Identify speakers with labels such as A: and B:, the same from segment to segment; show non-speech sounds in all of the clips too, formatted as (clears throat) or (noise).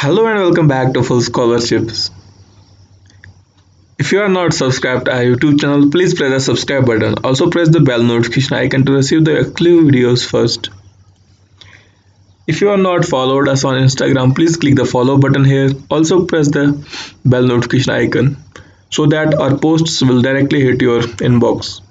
A: Hello and welcome back to Full Scholarships. If you are not subscribed to our YouTube channel, please press the subscribe button. Also press the bell notification icon to receive the exclusive videos first. If you are not followed us on Instagram, please click the follow button here. Also press the bell notification icon so that our posts will directly hit your inbox.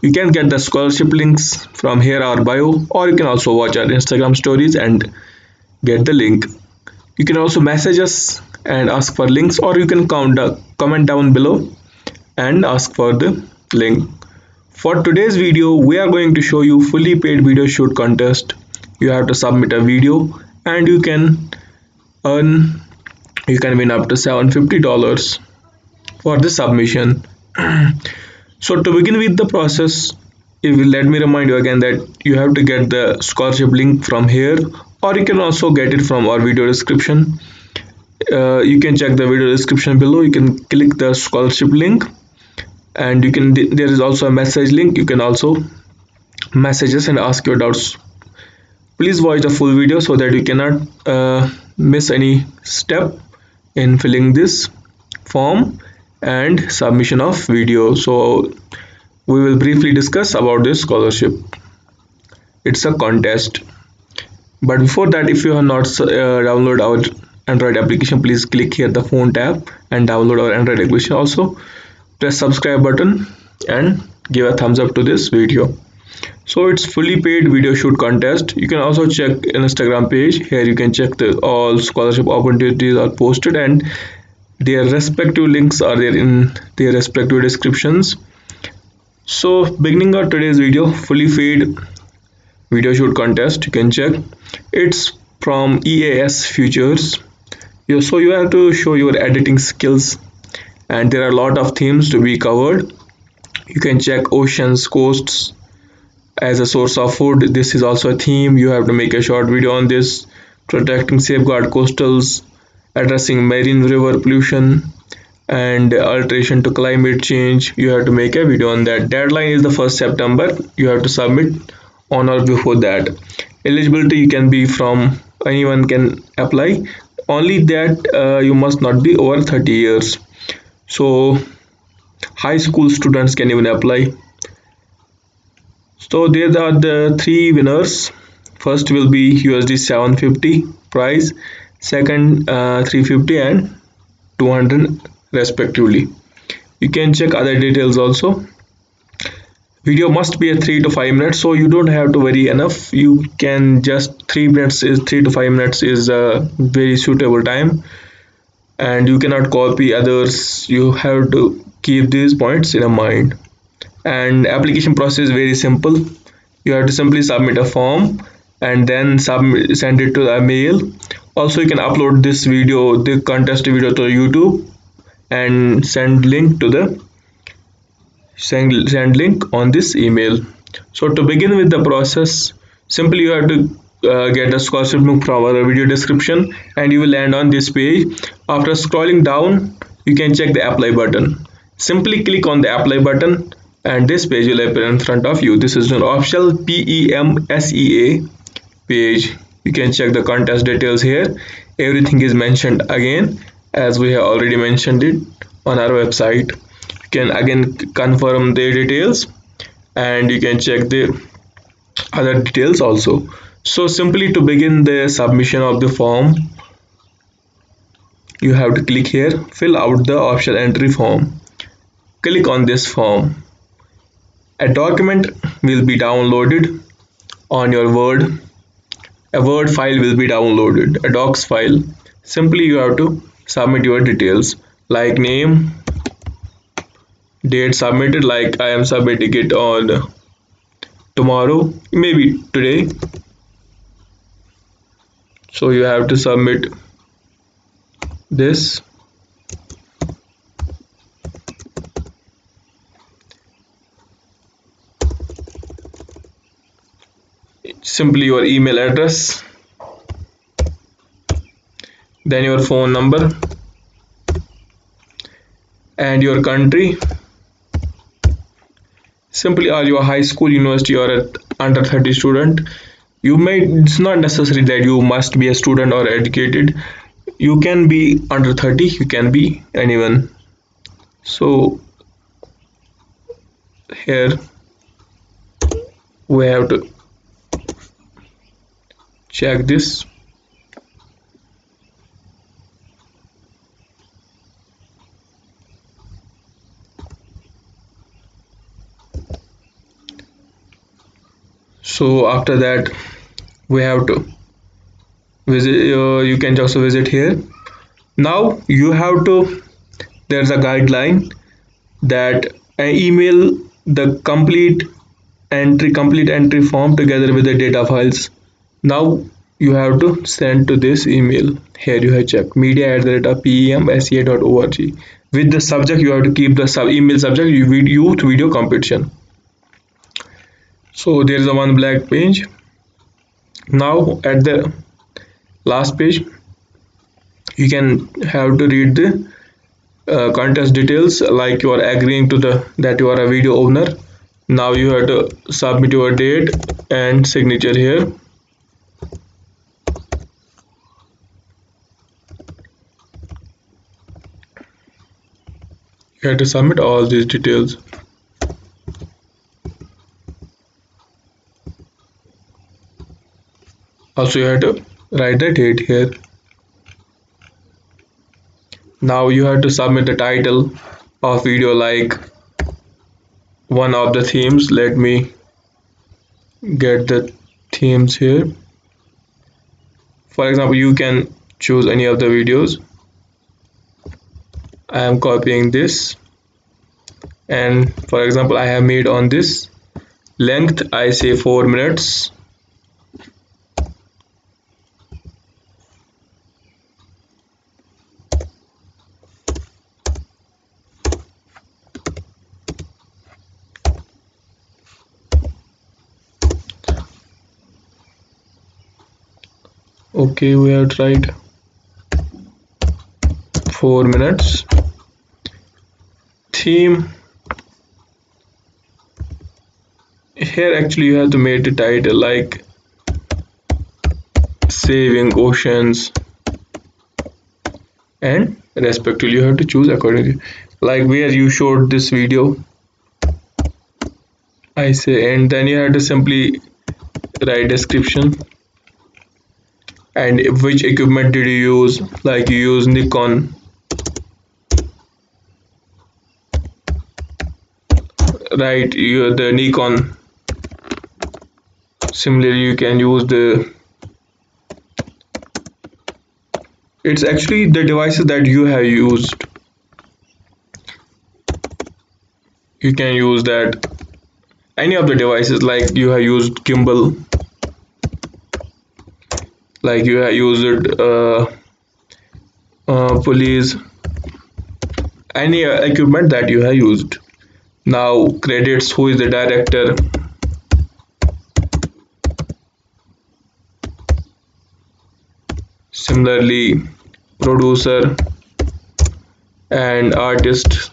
A: You can get the scholarship links from here our bio or you can also watch our Instagram stories and get the link. You can also message us and ask for links or you can comment down below and ask for the link. For today's video, we are going to show you fully paid video shoot contest. You have to submit a video and you can earn, you can win up to $750 for the submission. (clears throat) so to begin with the process, if let me remind you again that you have to get the scholarship link from here or you can also get it from our video description. Uh, you can check the video description below. You can click the scholarship link. And you can there is also a message link. You can also message us and ask your doubts. Please watch the full video so that you cannot uh, miss any step in filling this form and submission of video. So we will briefly discuss about this scholarship. It's a contest but before that if you have not uh, download our android application please click here the phone tab and download our android application also. Press subscribe button and give a thumbs up to this video. So it's fully paid video shoot contest. You can also check instagram page. Here you can check the all scholarship opportunities are posted and their respective links are there in their respective descriptions. So beginning of today's video fully paid video shoot contest you can check. It's from EAS Futures. So you have to show your editing skills. And there are a lot of themes to be covered. You can check oceans coasts as a source of food. This is also a theme. You have to make a short video on this. Protecting safeguard coastals addressing marine river pollution and alteration to climate change. You have to make a video on that. Deadline is the first september. You have to submit on or before that. Eligibility you can be from anyone can apply. Only that uh, you must not be over 30 years. So high school students can even apply. So there are the three winners. First will be USD 750 price second uh, 350 and 200 respectively. You can check other details also video must be a three to five minutes so you don't have to worry enough. You can just three minutes is three to five minutes is a very suitable time. And you cannot copy others. You have to keep these points in mind. And application process is very simple. You have to simply submit a form and then submit send it to the mail. Also you can upload this video the contest video to youtube and send link to the send, link on this email. So to begin with the process simply you have to uh, get the scholarship link from our video description and you will land on this page. After scrolling down you can check the apply button. Simply click on the apply button and this page will appear in front of you. This is an official PEMSEA page. You can check the contest details here. Everything is mentioned again as we have already mentioned it on our website can again confirm the details and you can check the other details also. So simply to begin the submission of the form you have to click here fill out the optional entry form. Click on this form. A document will be downloaded on your word. A word file will be downloaded a docs file. Simply you have to submit your details like name date submitted like I am submitting it on tomorrow maybe today. So you have to submit this. Simply your email address then your phone number and your country simply are you a high school university or a under 30 student? You may it's not necessary that you must be a student or educated. You can be under 30 you can be anyone. So here we have to check this so after that we have to visit uh, you can also visit here. Now you have to there's a guideline that email the complete entry complete entry form together with the data files. Now you have to send to this email. Here you have checked. Media at the rate of pemsea.org with the subject you have to keep the sub email subject You youth video competition so there is a one black page. Now at the last page you can have to read the uh, contest details like you are agreeing to the that you are a video owner. Now you have to submit your date and signature here. You have to submit all these details Uh, also you have to write the date here. Now you have to submit the title of video like one of the themes. Let me get the themes here. For example you can choose any of the videos. I am copying this. And for example I have made on this length I say 4 minutes okay we have tried four minutes. Theme. Here actually you have to make the title like saving oceans. And respectively you have to choose accordingly. Like where you showed this video I say and then you have to simply write description and which equipment did you use? Like you use Nikon. Right you the Nikon. Similarly you can use the it's actually the devices that you have used. You can use that. Any of the devices like you have used gimbal like you have used uh, uh, pulleys any equipment that you have used. Now credits who is the director? Similarly producer and artist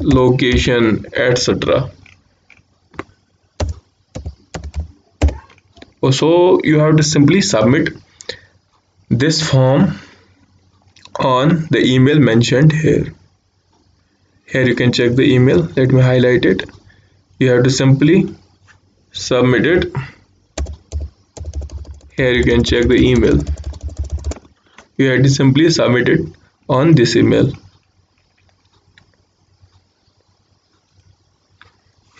A: location etc so you have to simply submit this form on the email mentioned here. Here you can check the email. Let me highlight it. You have to simply submit it. Here you can check the email. You have to simply submit it on this email.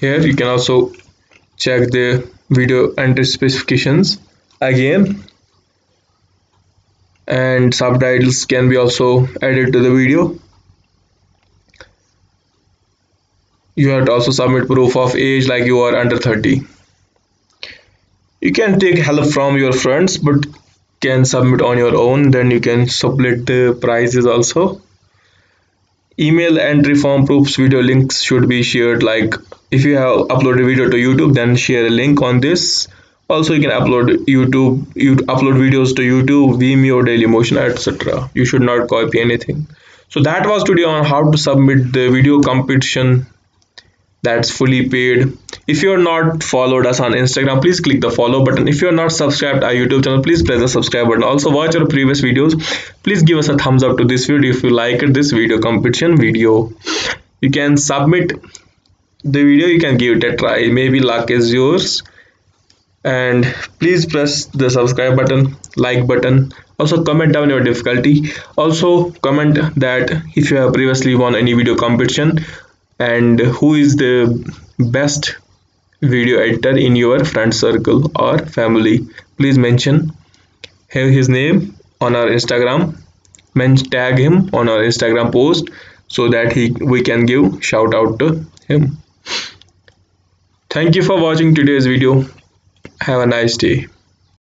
A: Here you can also check the video entry specifications again. And subtitles can be also added to the video. You have to also submit proof of age like you are under 30 you can take help from your friends but can submit on your own. Then you can split the prices also. Email entry form proofs video links should be shared like if you have uploaded video to youtube then share a link on this. Also you can upload youtube you upload videos to youtube vimeo dailymotion etc you should not copy anything. So that was today on how to submit the video competition. That's fully paid. If you're not followed us on instagram please click the follow button. If you're not subscribed our youtube channel please press the subscribe button. Also watch our previous videos. Please give us a thumbs up to this video if you liked this video competition video. You can submit the video you can give it a try. Maybe luck is yours. And please press the subscribe button like button. Also comment down your difficulty. Also comment that if you have previously won any video competition and who is the best video editor in your friend circle or family. Please mention his name on our instagram. Tag him on our instagram post so that he we can give shout out to him thank you for watching today's video. Have a nice day